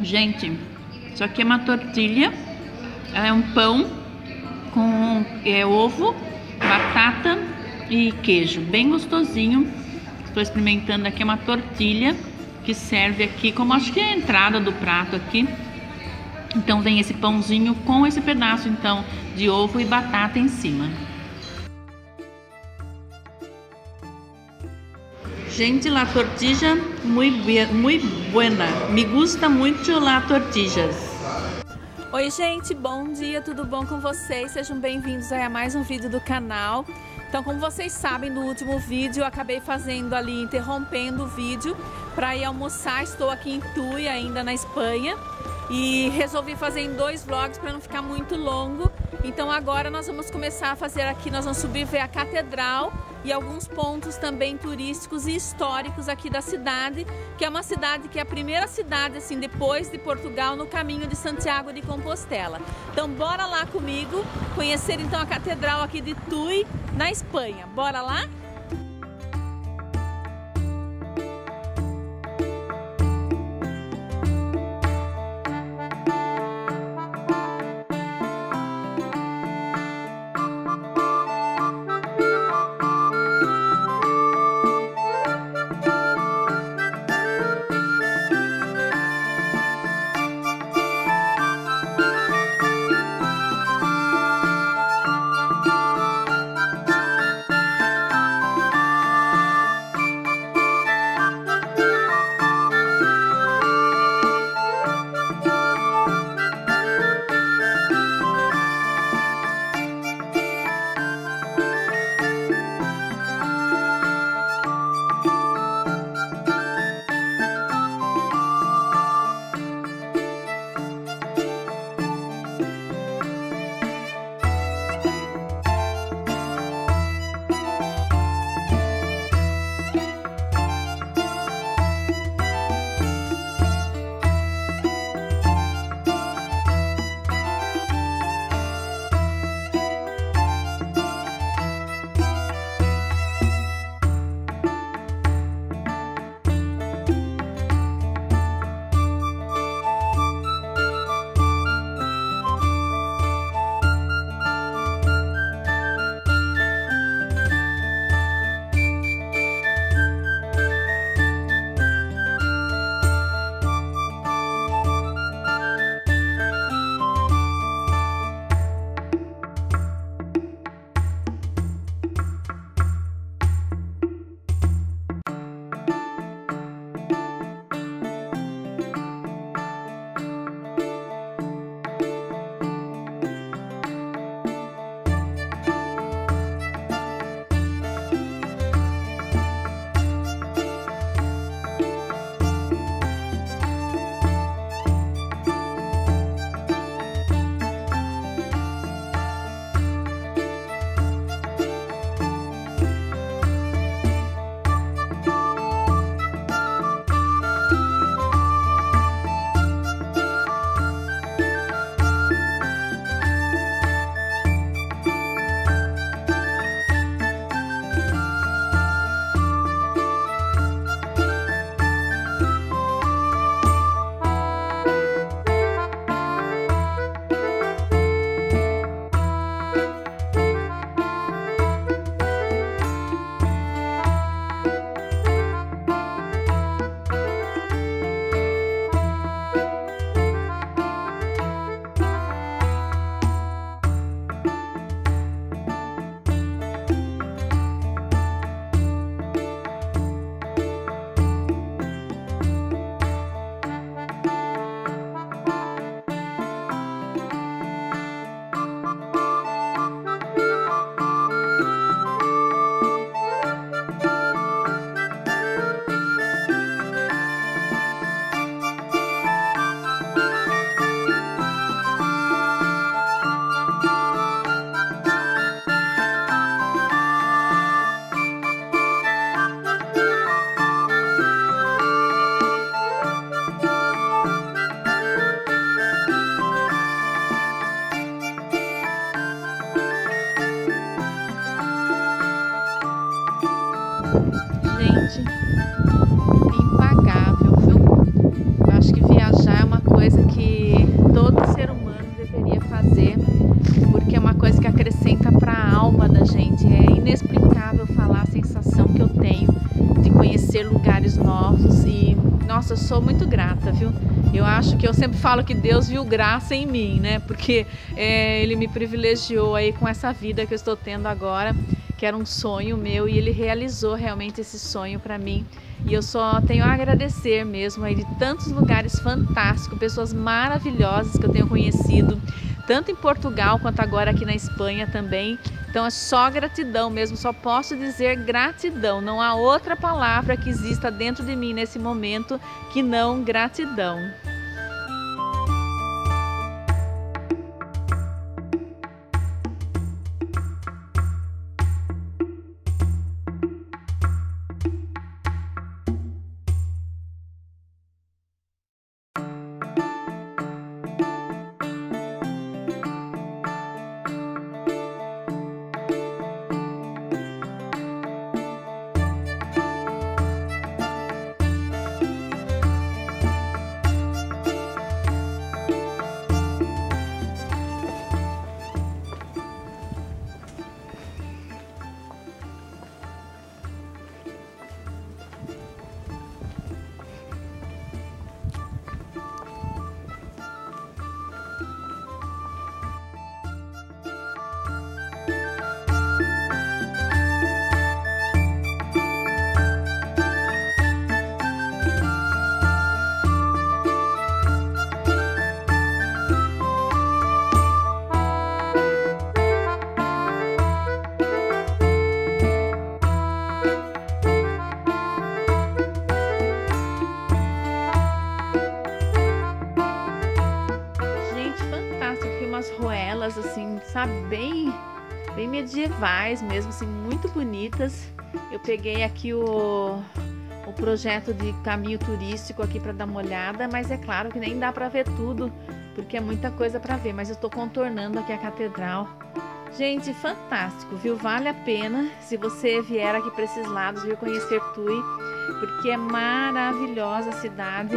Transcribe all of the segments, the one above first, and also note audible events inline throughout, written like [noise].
Gente, isso aqui é uma tortilha, é um pão com é, ovo, batata e queijo, bem gostosinho. Estou experimentando aqui uma tortilha que serve aqui como acho que é a entrada do prato aqui. Então vem esse pãozinho com esse pedaço então de ovo e batata em cima. Gente, la tortilla muy, muy buena. Me gusta muito la tortillas. Oi, gente, bom dia, tudo bom com vocês? Sejam bem-vindos a mais um vídeo do canal. Então, como vocês sabem, no último vídeo eu acabei fazendo ali, interrompendo o vídeo para ir almoçar. Estou aqui em Tui, ainda na Espanha, e resolvi fazer em dois vlogs para não ficar muito longo. Então, agora nós vamos começar a fazer aqui, nós vamos subir ver a catedral e alguns pontos também turísticos e históricos aqui da cidade, que é uma cidade que é a primeira cidade assim depois de Portugal no caminho de Santiago de Compostela. Então bora lá comigo conhecer então a catedral aqui de Tui, na Espanha. Bora lá? Gente, impagável, viu? Eu acho que viajar é uma coisa que todo ser humano deveria fazer, porque é uma coisa que acrescenta para a alma da gente. É inexplicável falar a sensação que eu tenho de conhecer lugares novos e, nossa, eu sou muito grata, viu? Eu acho que eu sempre falo que Deus viu graça em mim, né? Porque é, Ele me privilegiou aí com essa vida que eu estou tendo agora que era um sonho meu e Ele realizou realmente esse sonho para mim. E eu só tenho a agradecer mesmo aí de tantos lugares fantásticos, pessoas maravilhosas que eu tenho conhecido, tanto em Portugal quanto agora aqui na Espanha também. Então é só gratidão mesmo, só posso dizer gratidão. Não há outra palavra que exista dentro de mim nesse momento que não gratidão. Sabe, bem, bem medievais mesmo, assim, muito bonitas. Eu peguei aqui o, o projeto de caminho turístico aqui para dar uma olhada, mas é claro que nem dá para ver tudo, porque é muita coisa para ver, mas eu estou contornando aqui a catedral. Gente, fantástico, viu? Vale a pena se você vier aqui para esses lados vir conhecer Tui, porque é maravilhosa a cidade.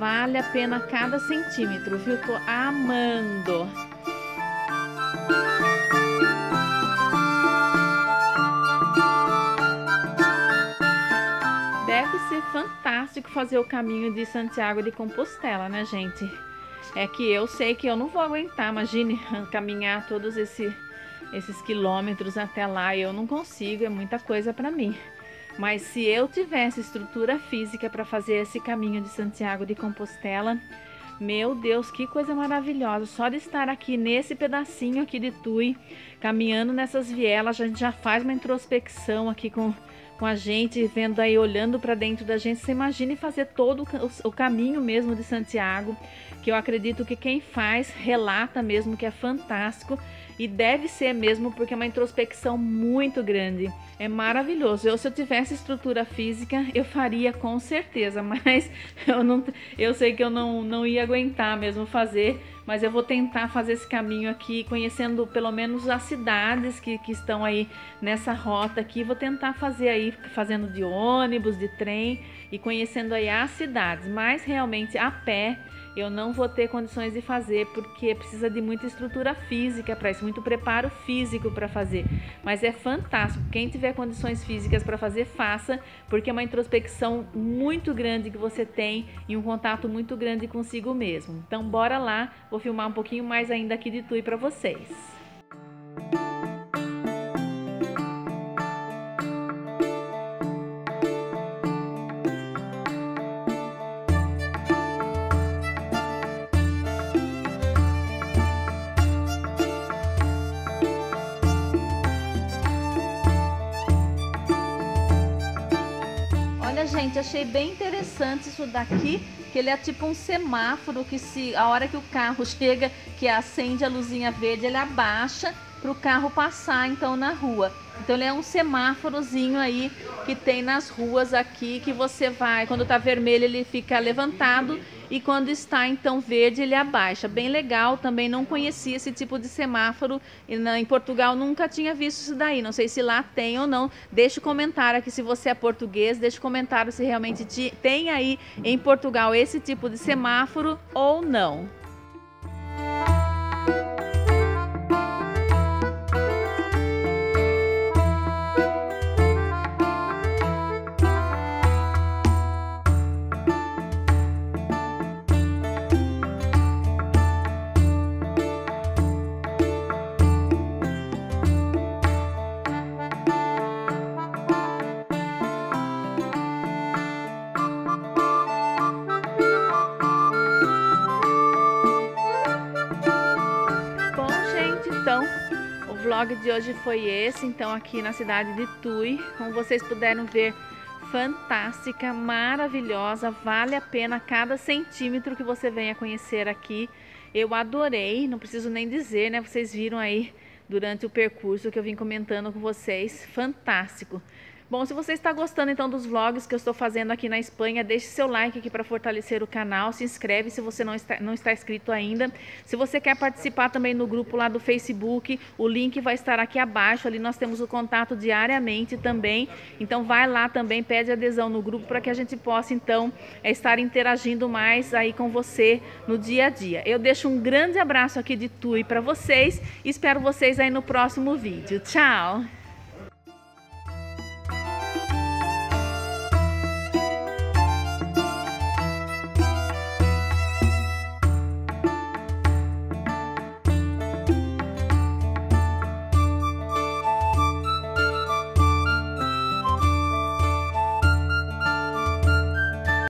Vale a pena cada centímetro, viu? Tô amando. Deve ser fantástico fazer o caminho de Santiago de Compostela, né, gente? É que eu sei que eu não vou aguentar, imagine [laughs] caminhar todos esse, esses quilômetros até lá, eu não consigo, é muita coisa para mim. Mas se eu tivesse estrutura física para fazer esse caminho de Santiago de Compostela, meu Deus, que coisa maravilhosa. Só de estar aqui nesse pedacinho aqui de Tui, caminhando nessas vielas, a gente já faz uma introspecção aqui com, com a gente, vendo aí, olhando para dentro da gente. Você imagine fazer todo o, o caminho mesmo de Santiago, que eu acredito que quem faz relata mesmo que é fantástico e deve ser mesmo porque é uma introspecção muito grande. É maravilhoso. Eu, se eu tivesse estrutura física, eu faria com certeza, [laughs] mas eu, não, eu sei que eu não, não ia aguentar mesmo fazer. Mas eu vou tentar fazer esse caminho aqui, conhecendo pelo menos as cidades que, que estão aí nessa rota aqui. Vou tentar fazer aí, fazendo de ônibus, de trem e conhecendo aí as cidades. Mas realmente a pé eu não vou ter condições de fazer porque precisa de muita estrutura física para isso, muito preparo físico para fazer. Mas é fantástico. Quem tiver condições físicas para fazer, faça, porque é uma introspecção muito grande que você tem e um contato muito grande consigo mesmo. Então, bora lá. Vou filmar um pouquinho mais ainda aqui de Tui para vocês. Gente, achei bem interessante isso daqui, que ele é tipo um semáforo que se a hora que o carro chega, que acende a luzinha verde, ele abaixa para o carro passar então na rua. Então ele é um semáforozinho aí que tem nas ruas aqui que você vai, quando tá vermelho ele fica levantado e quando está então verde ele abaixa. Bem legal, também não conhecia esse tipo de semáforo na, em Portugal nunca tinha visto isso daí. Não sei se lá tem ou não. Deixa o comentário aqui se você é português, deixa o comentário se realmente tem aí em Portugal esse tipo de semáforo ou não. Vlog de hoje foi esse, então aqui na cidade de Tui, como vocês puderam ver, fantástica, maravilhosa, vale a pena cada centímetro que você venha conhecer aqui. Eu adorei, não preciso nem dizer, né? Vocês viram aí durante o percurso que eu vim comentando com vocês, fantástico. Bom, se você está gostando então dos vlogs que eu estou fazendo aqui na Espanha, deixe seu like aqui para fortalecer o canal, se inscreve se você não está, não está inscrito ainda. Se você quer participar também no grupo lá do Facebook, o link vai estar aqui abaixo, ali nós temos o contato diariamente também. Então vai lá também, pede adesão no grupo para que a gente possa então é, estar interagindo mais aí com você no dia a dia. Eu deixo um grande abraço aqui de Tui para vocês e espero vocês aí no próximo vídeo. Tchau!